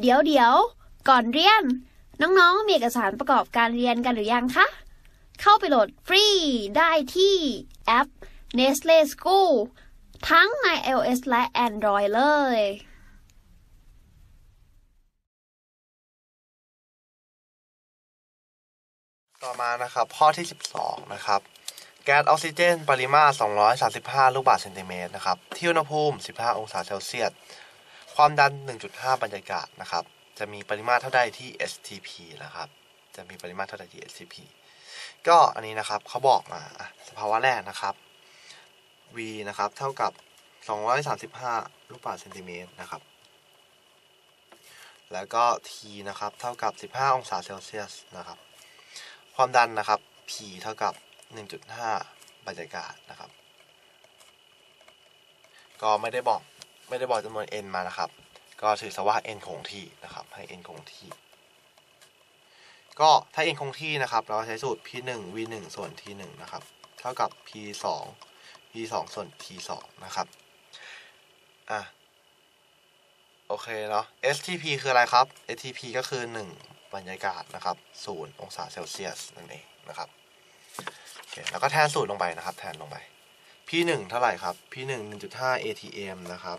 เดี๋ยวเดี๋ยวก่อนเรียน น้องๆ มีเอกสารประกอบการเรียนกันหรือยังคะ เข้าไปโหลดฟรีได้ที่แอป Nestle School ทั้งใน iOS และ Android เลย ต่อมานะครับ ข้อที่ 12 นะครับ แก๊สออกซิเจน ปริมาตร 235 ลูกบาศก์เซนติเมตรนะครับ ที่อุณหภูมิ 15 องศาเซลเซียส ความดัน 1.5 บรรยากาศนะครับ จะมีปริมาตรเท่าใดที่ STP นะครับ จะมีปริมาตรเท่าใดที่ STP ก็อันนี้นะครับเขาบอกมาอะสภาวะแรกนะครับ V นะครับ เท่ากับ 235 ลูกบาศก์เซนติเมตรนะครับ แล้วก็ T นะครับ เท่ากับ 15 องศาเซลเซียสนะครับ ความดันนะครับ P เท่ากับ 1.5 บรรยากาศนะครับ ก็ไม่ได้บอก ไม่ได้บอกจำนวน n มานะครับ ก็ถือซะว่า n คงที่นะครับ ให้ n คงที่ ก็ถ้า n คงที่นะครับ เราใช้สูตร p 1 v 1ส่วน t 1นะครับ เท่ากับ p 2 v 2ส่วน t 2นะครับ อะ โอเคเนาะ STP คืออะไรครับ STP ก็คือ 1 บรรยากาศนะครับ 0 องศาเซลเซียสนั่นเองนะครับโอเคแล้วก็แทนสูตรลงไปนะครับ แทนลงไป P 1เท่าไหร่ครับ P 1 1.5 ATM นะครับ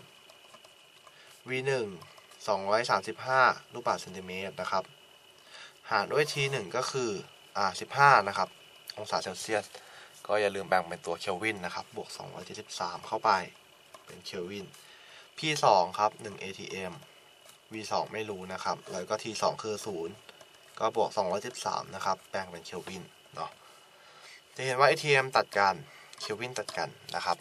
V 1 235 ลูกบาศก์เซนติเมตรนะครับ หารด้วย T 1 ก็คืออ่า15 นะครับ องศาเซลเซียส ก็อย่าลืมแบ่งเป็นตัวเคลวินนะครับ บวก 273 เข้าไป เป็นเคลวิน P 2 ครับ 1 ATM V 2 ไม่รู้นะครับ แล้วก็ T 2 คือ 0 ก็บวก 213 นะครับ แบ่งเป็นเคลวิน เนาะ จะเห็นว่า ATM ตัดกันเคลวินตัดกันนะครับ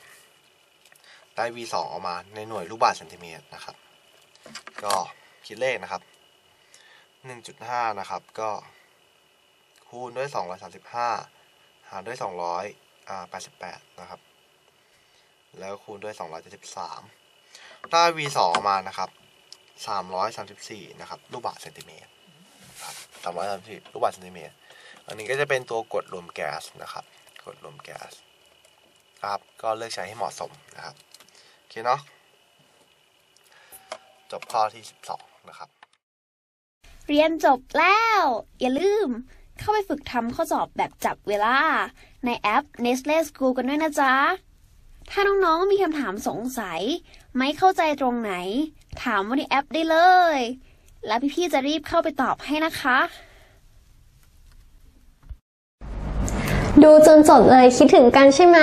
ได้ V 2 ออกมาในหน่วยลูกบาศก์เซนติเมตรนะครับ ก็คิดเลขนะครับ 1.5 นะครับ ก็คูณด้วย 235 หารด้วย 288 นะครับ แล้วคูณด้วย 273 ได้ V 2ออกมานะครับ 334 นะครับ ลูกบาศก์เซนติเมตรครับ334 ลูกบาศก์เซนติเมตร อันนี้ก็จะเป็นตัวกดรวมแก๊สนะครับ กดรวมแก๊สครับ ก็เลือกใช้ให้เหมาะสมนะครับ โอเคเนาะ จบข้อที่ 12 นะครับ เรียนจบแล้ว อย่าลืมเข้าไปฝึกทำข้อสอบแบบจับเวลา ในแอป Nestle School กันด้วยนะจ๊ะ ถ้าน้องๆมีคำถามสงสัย ไม่เข้าใจตรงไหน ถามว่าในแอปได้เลย แล้วพี่ๆจะรีบเข้าไปตอบให้นะคะ ดูจนจบเลยคิดถึงกันใช่ไหม